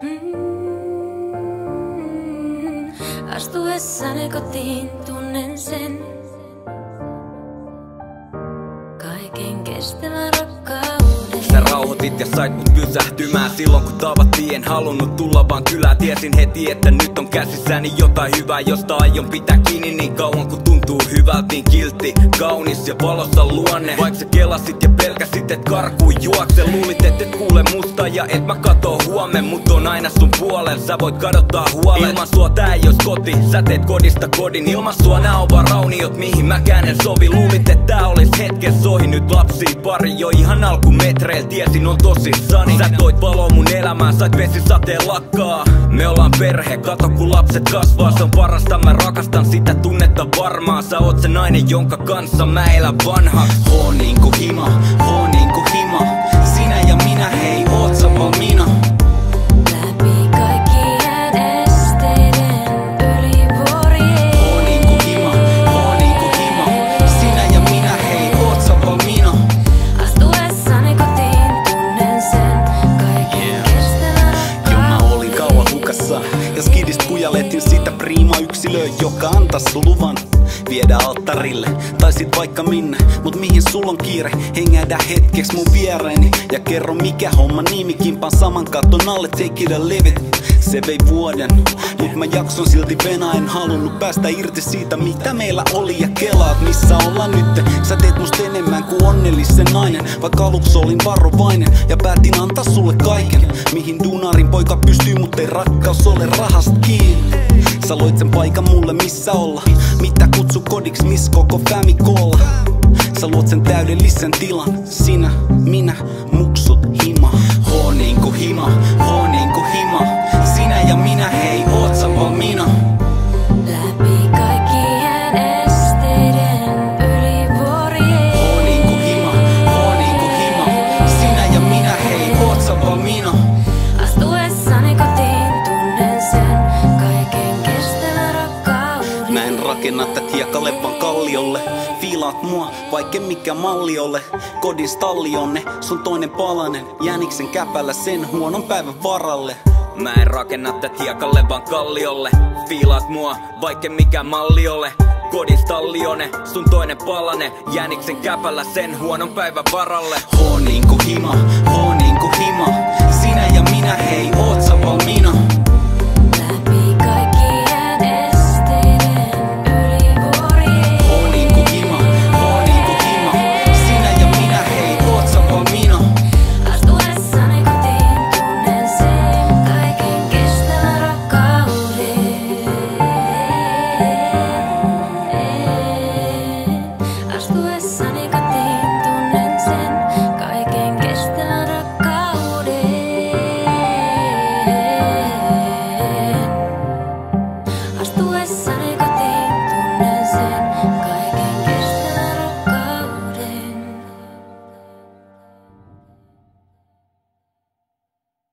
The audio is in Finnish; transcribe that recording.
Mm-hmm. Mm, astu esaneko tintunen zen. Kaiken kestävä Sä rauhoitit ja sait mut pysähtymään. Silloin kun tavattiin en halunnut tulla vaan kylään Tiesin heti että nyt on käsissäni jotain hyvää Josta aion pitää kiinni niin kauan kun tuntuu hyvältä Niin kiltti, kaunis ja valossa luonne. Vaik sä kelasit ja pelkäsit et karkuun juokse. Luulit et et kuule musta ja et mä katoo huomen Mut on aina sun puolen, sä voit kadottaa huolen. Ilman sua tää ei ois koti, sä teet kodista kodin Ilman sua nää on vaan rauniot mihin mäkään en sovi. Luulit et tää olis hetken sohi nyt lapsi pari Jo ihan alkumetreil tiesin on tosissani Sä toit valo mun elämään, sait vesisateen lakkaa. Me ollaan perhe, kato kun lapset kasvaa. Se on parasta, mä rakastan sitä tunnetta varmaa Sä oot se nainen, jonka kanssa mä elän vanhaksi H niinku hima, yksilöä Joka antas luvan viedä alttarille Tai sit vaikka minne. Mut mihin sul on kiire? Hengähdä hetkeks mun viereeni. Ja kerro mikä homma nimi Kimpaan saman katon alle Take it live Se vei vuoden Mut mä jakson silti venä En halunnut päästä irti siitä mitä meillä oli. Ja kelaat missä ollaan nyt. Sä teet musta enemmän kuin onnellisen nainen. Vaikka aluksi olin varovainen Ja päätin antaa sulle kaiken. Mihin duunarin poika pystyy Mut ei rakkaus ole rahast kiinni Sä loit sen paikan mulle missä olla. Mitä kutsu kodiksi miss koko fami koolla Sä luot sen täydellisen tilan. Sinä, minä, muksut, Mä en rakenna tät hiekalevan kalliolle. Fiilaat mua, vaikka mikä malli ole. Kodin stallionne, sun toinen palanen. Jäniksen käpällä sen huonon päivän varalle. Mä en rakenna tätä hiekalle vaan kalliolle. Fiilaat mua, vaikka mikä malli ole. Kodistallione, sun toinen palane Jäniksen käpällä sen huonon päivän varalle. H niinku hima, H niinku hima